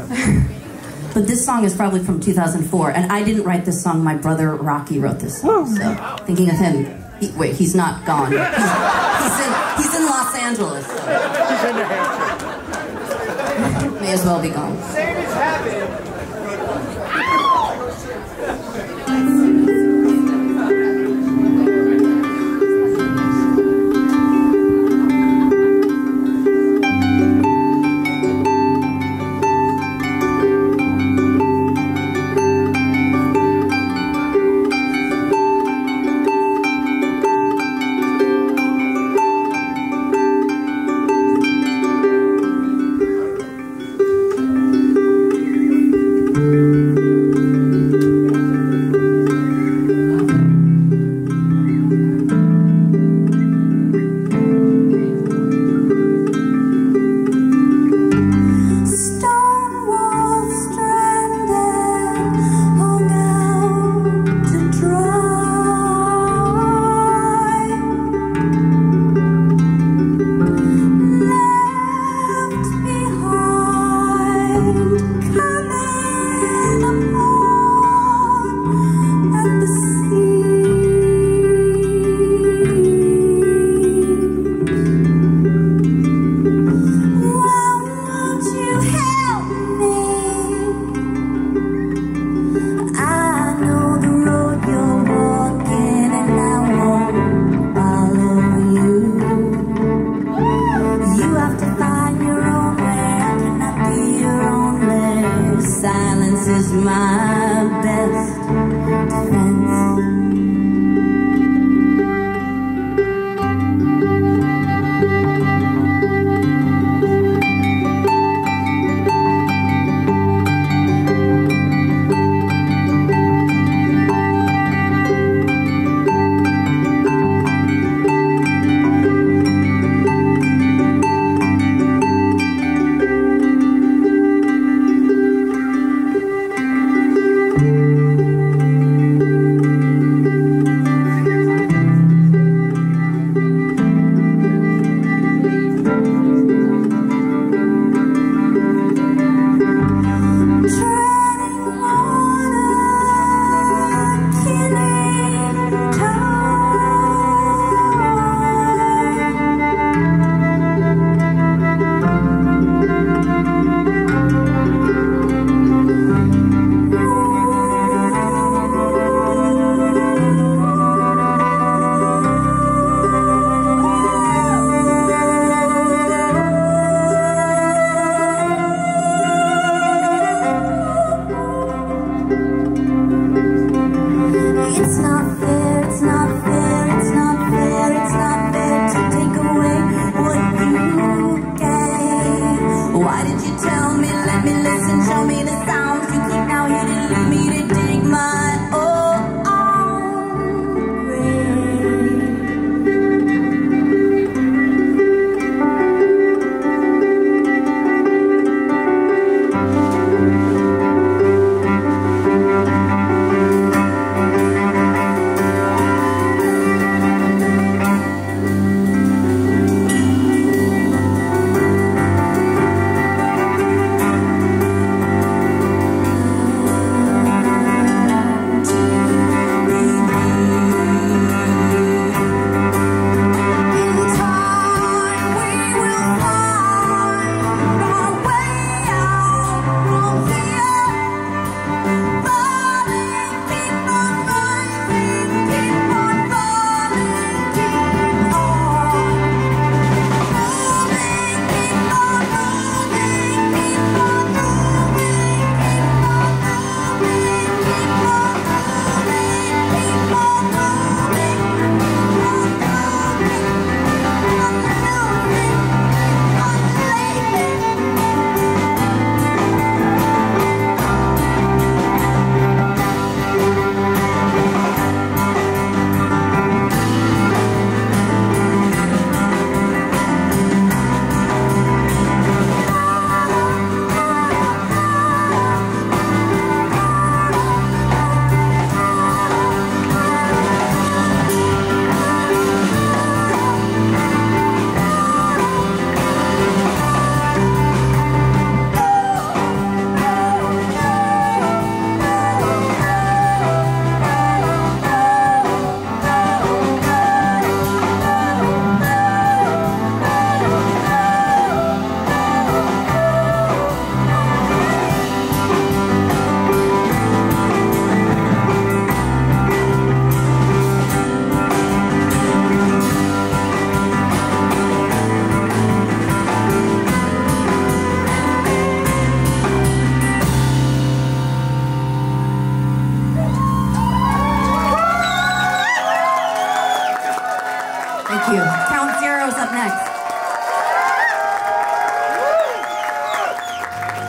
but this song is probably from 2004, and I didn't write this song. My brother Raky wrote this song. So thinking of him. He, wait, he's not gone. He's, he's, in, he's in Los Angeles. So. May as well be gone. Same as happened. Why did and show me the sign. next.